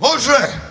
Moshe!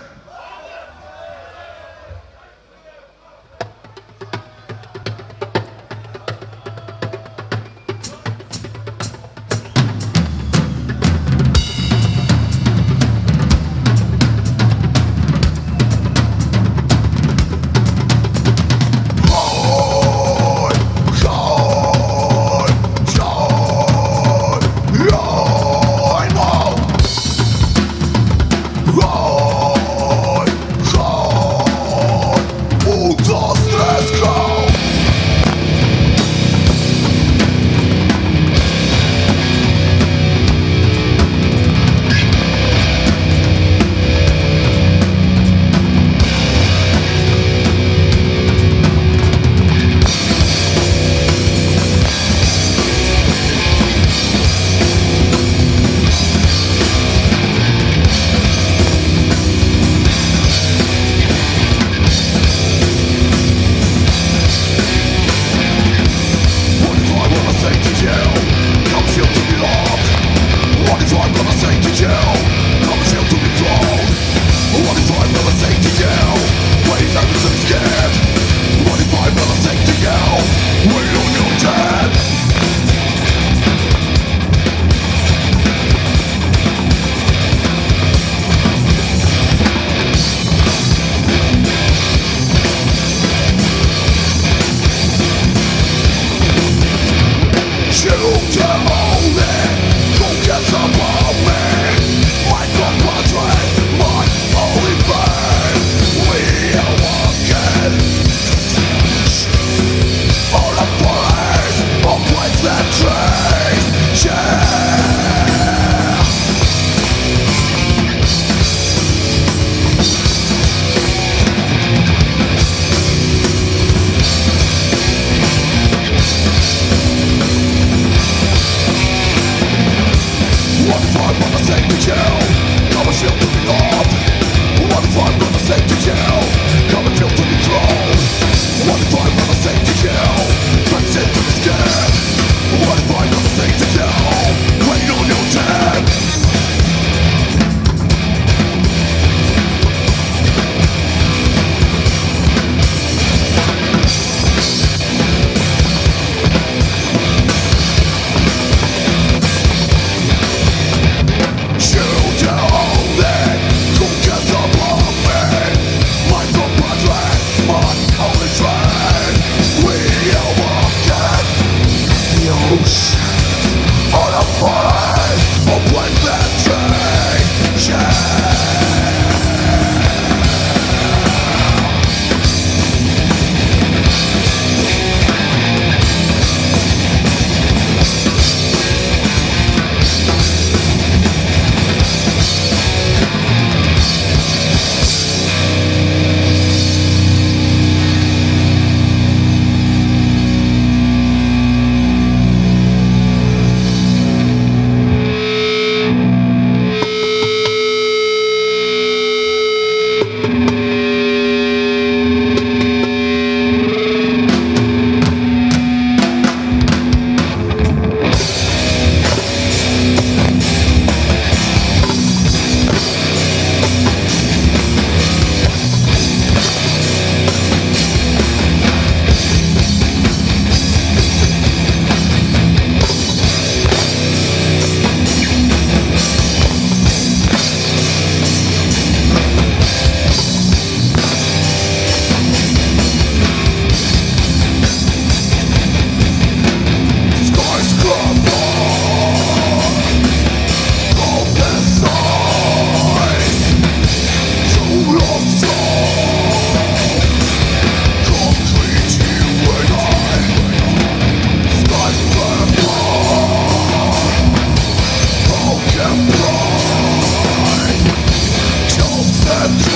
Just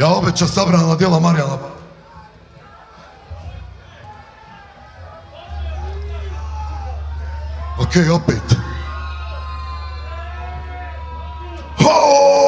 Ja obećam sabrana djela Marijana. Ok, opet. Ho!